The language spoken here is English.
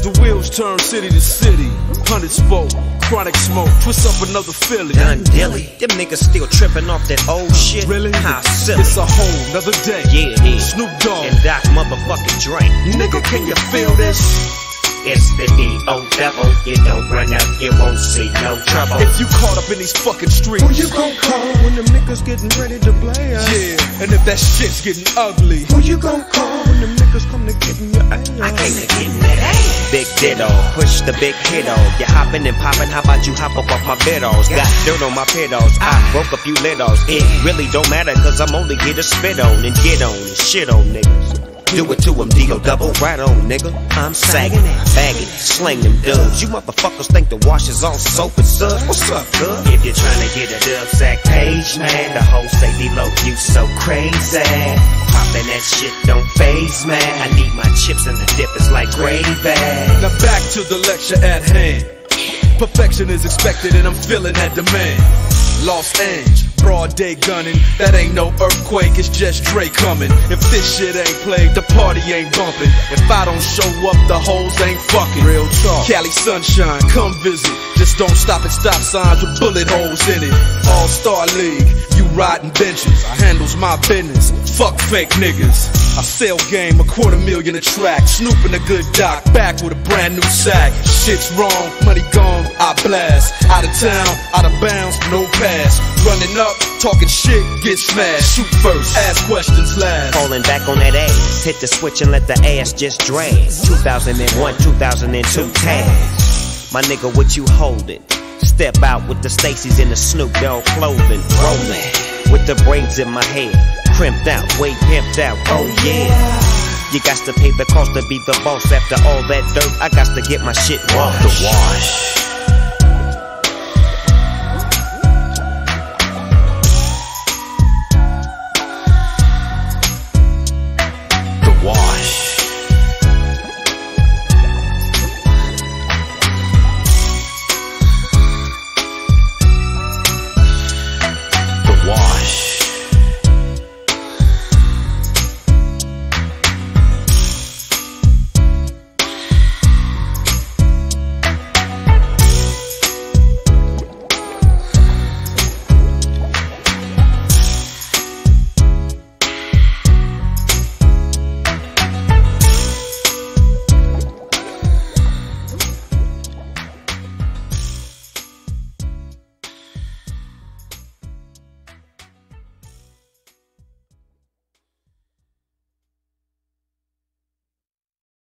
Ghost turn city to city. Hundred spoke, chronic smoke, twist up another Philly. Done dilly. Them niggas still tripping off that old shit. Really? How silly. It's a whole nother day. Yeah, it is. Snoop Dogg. And Doc motherfucking Dre. Nigga, can you feel this? It's the D.O. double. You don't run up, you won't see no trouble. If you caught up in these fucking streets. Who you gon' call when the niggas getting ready to play us? Yeah, and if that shit's getting ugly. Who you gon' call when the niggas come to getting Big ditto, push the big kiddo. You hopping and popping, how about you hop up off my biddles? Got dirt on my pedals, I broke a few littles. It really don't matter, cause I'm only here to spit on and get on and shit on niggas. Do it to 'em, D.O. double, right on, nigga. I'm sagging bagging it, slang them dubs. You motherfuckers think the wash is all soap and suds. What's up, cuz? If you're trying to get a dub sack page, man, the whole say below you so crazy. That shit don't phase, me. I need my chips and the dip is like gravy. Now back to the lecture at hand. Perfection is expected and I'm feeling that demand. Los Angeles, broad day gunning. That ain't no earthquake, it's just Dre coming. If this shit ain't played, the party ain't bumping. If I don't show up, the hoes ain't fucking. Real talk. Cali sunshine, come visit. Just don't stop at stop signs with bullet holes in it. All Star League, you riding benches. I handles my business. Fuck fake niggas. I sell game a quarter million a track. Snoop and a good doc, back with a brand new sack. Shit's wrong, money gone, I blast. Out of town, out of bounds, no pass. Running up, talking shit, get smashed. Shoot first, ask questions last. Falling back on that ass. Hit the switch and let the ass just drag. 2001, 2002 tags. My nigga, what you holding? Step out with the Stacy's in the Snoop Dogg clothing. Rolling with the braids in my head. Crimped out, way pimped out. Oh yeah. You got to pay the cost to be the boss. After all that dirt, I got to get my shit washed. The wash.